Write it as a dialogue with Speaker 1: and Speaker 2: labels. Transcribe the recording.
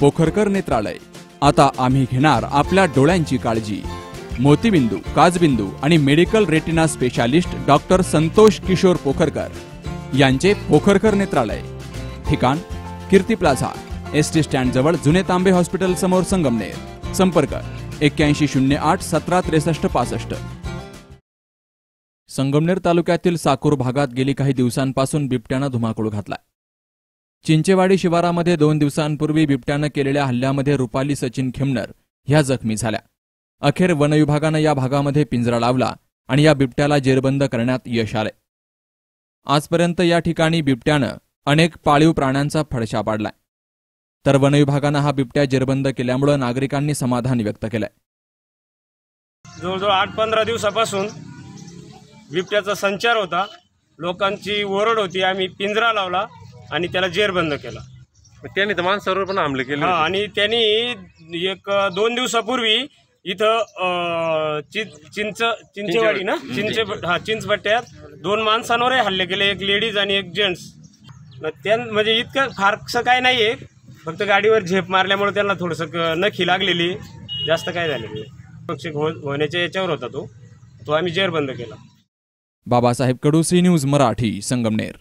Speaker 1: पोखरकर नेत्रालय. आता आम्ही घेणार आपल्या डोळ्यांची काळजी. मोतीबिंदू काजबिंदू आणि medical retina specialist doctor Santosh Kishor Pokharkar यांचे पोखरकर नेत्रालय. ठिकाण Kirti plaza S T stand जवळ जुने तांबे हॉस्पिटल समोर संगमनेर. संपर्क एक्क्याऐंशी शून्य आठ सतरा त्रेसष्ट पासष्ट. संगमनेर तालुक्यातील साकूर भागात गेली काही दिवसांपासून बिबट्यानं धुमाकूळ घातलाय. चिंचेवाडी शिवारामध्ये दोन दिवसांपूर्वी बिबट्यानं केलेल्या हल्ल्यामध्ये रुपाली सचिन खेमनर ह्या जखमी झाल्या. अखेर वनविभागानं या भागामध्ये पिंजरा लावला आणि या बिबट्याला जेरबंद करण्यात यश आले आजपर्यंत या ठिकाणी बिबट्यानं अनेक पाळीव प्राण्यांचा फडशा पाडलाय. तर वनविभागानं हा बिबट्या जेरबंद केल्यामुळे नागरिकांनी समाधान व्यक्त केलंय.
Speaker 2: जवळजवळ आठ पंधरा दिवसापासून बिबट्याचा संचार होता. लोकांची ओरड होती. आम्ही पिंजरा लावला. आणि त्याला जेरबंद केला.
Speaker 3: मग त्याने तर माणसावर पण हमले केले
Speaker 2: हा. आणि त्यांनी एक दोन दिवसापूर्वी इथं अं, चि- चिंच चिंचेवाडी ना? चिंचे हा चिंचपट्ट्यात दोन माणसांवरही हल्ले केले एक लेडीज आणि एक जेंट्स. त्यां म्हणजे इतकं फारसं काय नाहीये. फक्त गाडीवर झेप मारल्यामुळे त्यांना थोडंसं क- नखी लागलेली. जास्त काय झालेली. सुरक्षित हो- होण्याच्या याच्यावर होता तो. तो आम्ही जेरबंद केला.
Speaker 1: Babasaheb Kadu C news Marathi Sangamner.